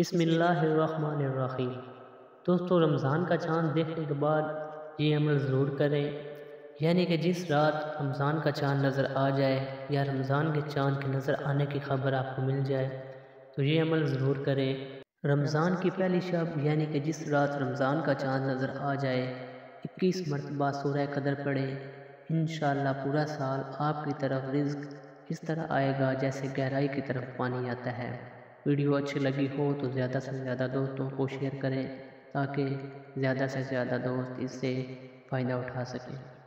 बिसमीम दोस्तों, रमज़ान का चाँद देखने के बाद ये अमल ज़रूर करें। यानी कि जिस रात रमज़ान का चाँद नज़र आ जाए या रमज़ान के चाँद के नज़र आने की खबर आपको मिल जाए तो ये अमल ज़रूर करें। रमज़ान की पहली शब, यानी कि जिस रात रमज़ान का चाँद नज़र आ जाए, इक्कीस मरतबा सूर्य कदर पड़े इन पूरा साल आपकी तरफ़ रिज्क इस तरह आएगा जैसे गहराई की तरफ़ पानी आता है। वीडियो अच्छी लगी हो तो ज़्यादा से ज़्यादा दोस्तों को शेयर करें ताकि ज़्यादा से ज़्यादा दोस्त इससे फ़ायदा उठा सकें।